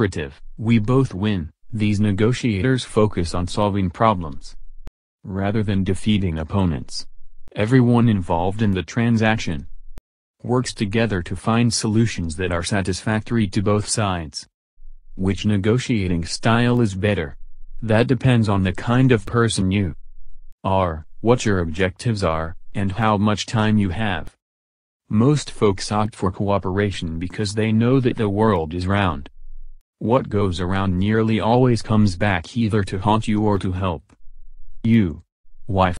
cooperative, we both win, these negotiators focus on solving problems rather than defeating opponents. Everyone involved in the transaction works together to find solutions that are satisfactory to both sides. Which negotiating style is better? That depends on the kind of person you are, what your objectives are, and how much time you have. Most folks opt for cooperation because they know that the world is round. What goes around nearly always comes back either to haunt you or to help you. Why